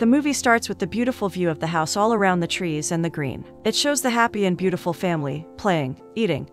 The movie starts with the beautiful view of the house all around the trees and the green. It shows the happy and beautiful family, playing, eating,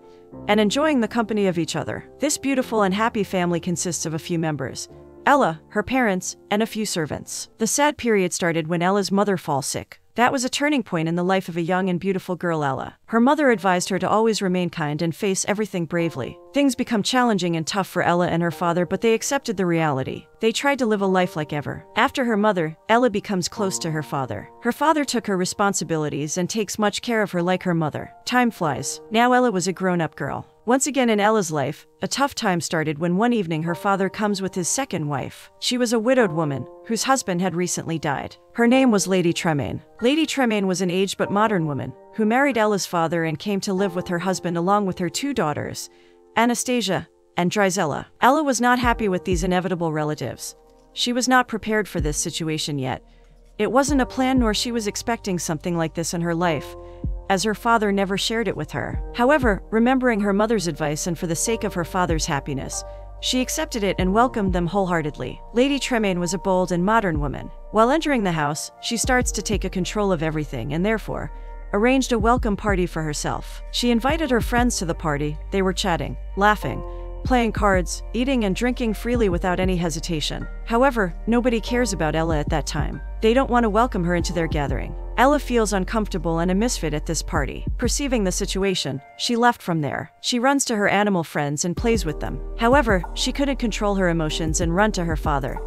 and enjoying the company of each other. This beautiful and happy family consists of a few members Ella, her parents, and a few servants. The sad period started when Ella's mother falls sick. That was a turning point in the life of a young and beautiful girl, Ella. Her mother advised her to always remain kind and face everything bravely. Things become challenging and tough for Ella and her father, but they accepted the reality. They tried to live a life like ever. After her mother, Ella becomes close to her father. Her father took her responsibilities and takes much care of her like her mother. Time flies. Now Ella was a grown up girl. Once again in Ella's life, a tough time started when one evening her father comes with his second wife. She was a widowed woman, whose husband had recently died. Her name was Lady Tremaine. Lady Tremaine was an aged but modern woman, who married Ella's father and came to live with her husband along with her two daughters, Anastasia and Drizella. Ella was not happy with these inevitable relatives. She was not prepared for this situation yet. It wasn't a plan nor she was expecting something like this in her life as her father never shared it with her. However, remembering her mother's advice and for the sake of her father's happiness, she accepted it and welcomed them wholeheartedly. Lady Tremaine was a bold and modern woman. While entering the house, she starts to take a control of everything and therefore arranged a welcome party for herself. She invited her friends to the party. They were chatting, laughing, playing cards, eating and drinking freely without any hesitation. However, nobody cares about Ella at that time. They don't want to welcome her into their gathering. Ella feels uncomfortable and a misfit at this party. Perceiving the situation, she left from there. She runs to her animal friends and plays with them. However, she couldn't control her emotions and run to her father,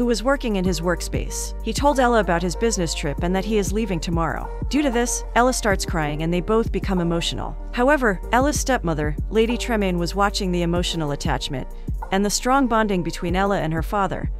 who was working in his workspace. He told Ella about his business trip and that he is leaving tomorrow. Due to this, Ella starts crying and they both become emotional. However, Ella's stepmother, Lady Tremaine, was watching the emotional attachment and the strong bonding between Ella and her father,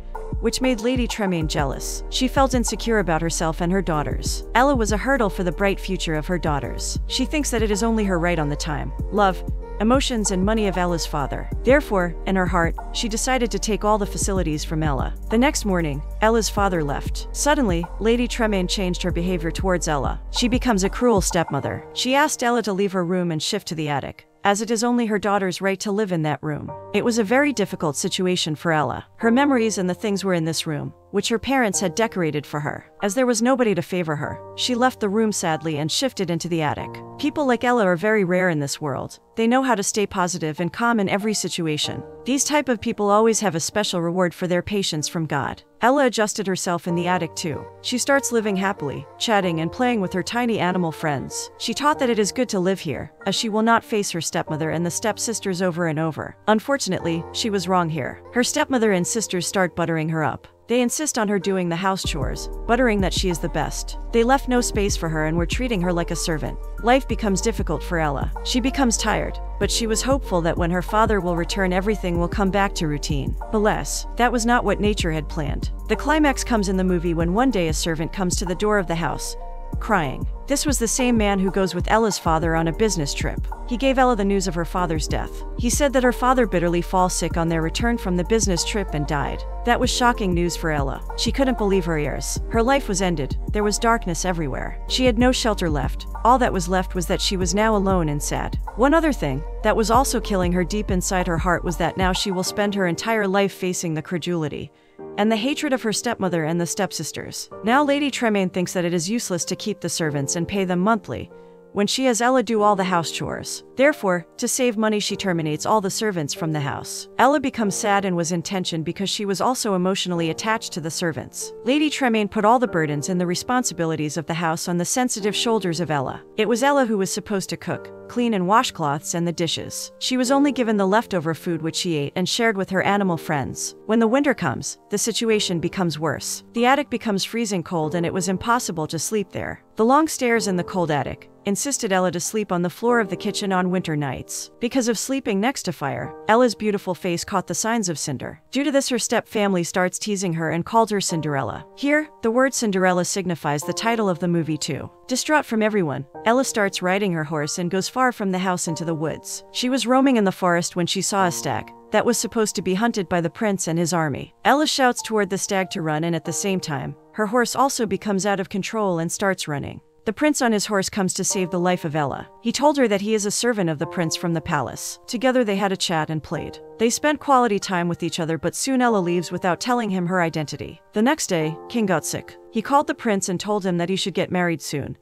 which made Lady Tremaine jealous. She felt insecure about herself and her daughters. Ella was a hurdle for the bright future of her daughters. She thinks that it is only her right on the time, love, emotions, and money of Ella's father. Therefore, in her heart, she decided to take all the facilities from Ella. The next morning, Ella's father left. Suddenly, Lady Tremaine changed her behavior towards Ella. She becomes a cruel stepmother. She asked Ella to leave her room and shift to the attic as it is only her daughter's right to live in that room. It was a very difficult situation for Ella. Her memories and the things were in this room, which her parents had decorated for her. As there was nobody to favor her, she left the room sadly and shifted into the attic. People like Ella are very rare in this world. They know how to stay positive and calm in every situation. These type of people always have a special reward for their patience from God. Ella adjusted herself in the attic too. She starts living happily, chatting and playing with her tiny animal friends. She taught that it is good to live here, as she will not face her stepmother and the stepsisters over and over. Unfortunately, she was wrong here. Her stepmother and sisters start buttering her up. They insist on her doing the house chores, buttering that she is the best. They left no space for her and were treating her like a servant. Life becomes difficult for Ella. She becomes tired, but she was hopeful that when her father will return everything will come back to routine. Alas, that was not what nature had planned. The climax comes in the movie when one day a servant comes to the door of the house, crying. This was the same man who goes with Ella's father on a business trip. He gave Ella the news of her father's death. He said that her father bitterly falls sick on their return from the business trip and died. That was shocking news for Ella. She couldn't believe her ears. Her life was ended. There was darkness everywhere. She had no shelter left. All that was left was that she was now alone and sad. One other thing that was also killing her deep inside her heart was that now she will spend her entire life facing the credulity and the hatred of her stepmother and the stepsisters. Now Lady Tremaine thinks that it is useless to keep the servants and pay them monthly, when she has Ella do all the house chores. Therefore, to save money she terminates all the servants from the house. Ella becomes sad and was in tension because she was also emotionally attached to the servants. Lady Tremaine put all the burdens and the responsibilities of the house on the sensitive shoulders of Ella. It was Ella who was supposed to cook, clean and wash cloths and the dishes. She was only given the leftover food which she ate and shared with her animal friends. When the winter comes, the situation becomes worse. The attic becomes freezing cold and it was impossible to sleep there. The long stairs in the cold attic insisted Ella to sleep on the floor of the kitchen on winter nights. Because of sleeping next to fire, Ella's beautiful face caught the signs of cinder. Due to this her step family starts teasing her and called her Cinderella. Here, the word Cinderella signifies the title of the movie too. Distraught from everyone, Ella starts riding her horse and goes far from the house into the woods. She was roaming in the forest when she saw a stag that was supposed to be hunted by the prince and his army. Ella shouts toward the stag to run and at the same time, her horse also becomes out of control and starts running. The prince on his horse comes to save the life of Ella. He told her that he is a servant of the prince from the palace. Together they had a chat and played. They spent quality time with each other, but soon Ella leaves without telling him her identity. The next day, King got sick. He called the prince and told him that he should get married soon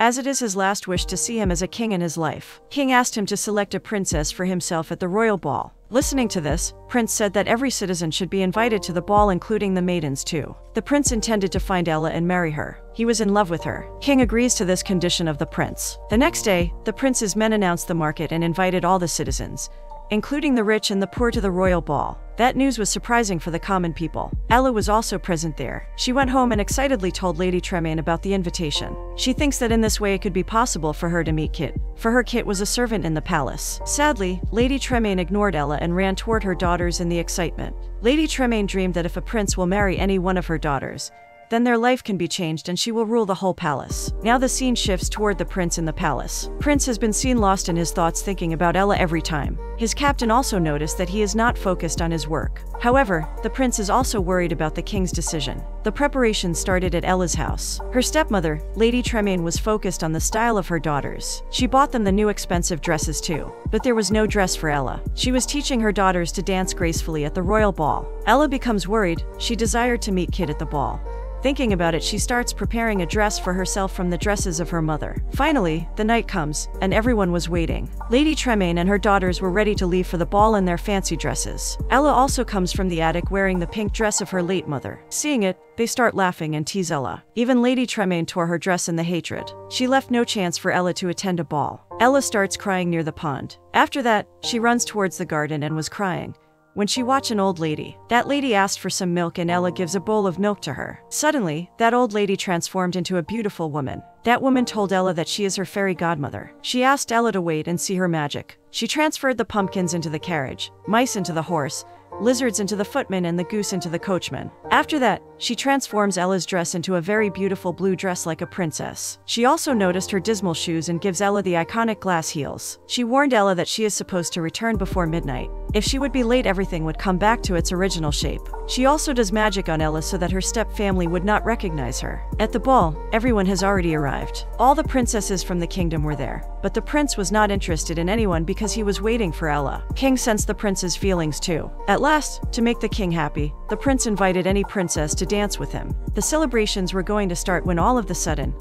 as it is his last wish to see him as a king in his life. King asked him to select a princess for himself at the royal ball. Listening to this, Prince said that every citizen should be invited to the ball including the maidens too. The prince intended to find Ella and marry her. He was in love with her. King agrees to this condition of the prince. The next day, the prince's men announced the market and invited all the citizens including the rich and the poor to the royal ball. That news was surprising for the common people. Ella was also present there. She went home and excitedly told Lady Tremaine about the invitation. She thinks that in this way it could be possible for her to meet Kit, for her Kit was a servant in the palace. Sadly, Lady Tremaine ignored Ella and ran toward her daughters in the excitement. Lady Tremaine dreamed that if a prince will marry any one of her daughters, then their life can be changed and she will rule the whole palace. Now the scene shifts toward the prince in the palace. Prince has been seen lost in his thoughts thinking about Ella every time. His captain also noticed that he is not focused on his work. However, the prince is also worried about the king's decision. The preparation started at Ella's house. Her stepmother, Lady Tremaine, was focused on the style of her daughters. She bought them the new expensive dresses too. But there was no dress for Ella. She was teaching her daughters to dance gracefully at the royal ball. Ella becomes worried. She desired to meet Kit at the ball. Thinking about it, she starts preparing a dress for herself from the dresses of her mother. Finally, the night comes, and everyone was waiting. Lady Tremaine and her daughters were ready to leave for the ball in their fancy dresses. Ella also comes from the attic wearing the pink dress of her late mother. Seeing it, they start laughing and tease Ella. Even Lady Tremaine tore her dress in the hatred. She left no chance for Ella to attend a ball. Ella starts crying near the pond. After that, she runs towards the garden and was crying when she watched an old lady. That lady asked for some milk and Ella gives a bowl of milk to her. Suddenly, that old lady transformed into a beautiful woman. That woman told Ella that she is her fairy godmother. She asked Ella to wait and see her magic. She transferred the pumpkins into the carriage, mice into the horse, lizards into the footman and the goose into the coachman. After that, she transforms Ella's dress into a very beautiful blue dress like a princess. She also noticed her dismal shoes and gives Ella the iconic glass heels. She warned Ella that she is supposed to return before midnight. If she would be late everything would come back to its original shape. She also does magic on Ella so that her step family would not recognize her. At the ball, everyone has already arrived. All the princesses from the kingdom were there, but the prince was not interested in anyone because he was waiting for Ella. King sensed the prince's feelings too. At last, to make the king happy, the prince invited any princess to dance with him. The celebrations were going to start when all of the sudden,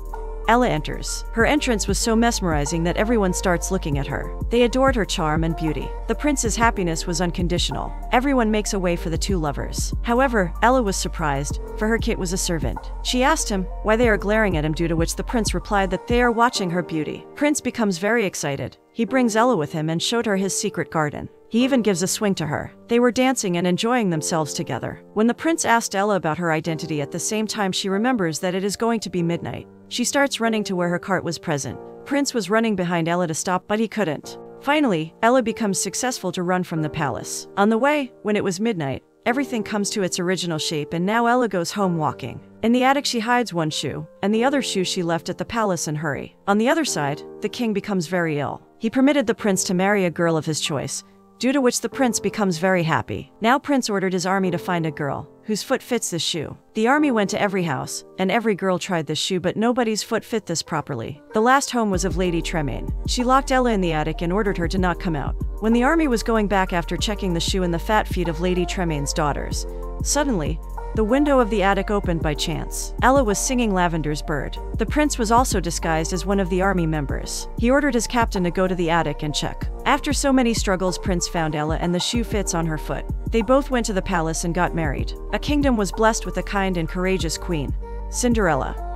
Ella enters. Her entrance was so mesmerizing that everyone starts looking at her. They adored her charm and beauty. The prince's happiness was unconditional. Everyone makes a way for the two lovers. However, Ella was surprised, for her Kit was a servant. She asked him why they are glaring at him due to which the prince replied that they are watching her beauty. Prince becomes very excited. He brings Ella with him and showed her his secret garden. He even gives a swing to her. They were dancing and enjoying themselves together. When the prince asked Ella about her identity at the same time she remembers that it is going to be midnight. She starts running to where her cart was present. Prince was running behind Ella to stop, but he couldn't. Finally, Ella becomes successful to run from the palace. On the way, when it was midnight, everything comes to its original shape and now Ella goes home walking. In the attic she hides one shoe, and the other shoe she left at the palace in hurry. On the other side, the king becomes very ill. He permitted the prince to marry a girl of his choice, due to which the prince becomes very happy. Now Prince ordered his army to find a girl, whose foot fits this shoe. The army went to every house, and every girl tried this shoe but nobody's foot fit this properly. The last home was of Lady Tremaine. She locked Ella in the attic and ordered her to not come out. When the army was going back after checking the shoe in the fat feet of Lady Tremaine's daughters, suddenly, the window of the attic opened by chance. Ella was singing Lavender's Bird. The prince was also disguised as one of the army members. He ordered his captain to go to the attic and check. After so many struggles, Prince found Ella and the shoe fits on her foot. They both went to the palace and got married. A kingdom was blessed with a kind and courageous queen, Cinderella.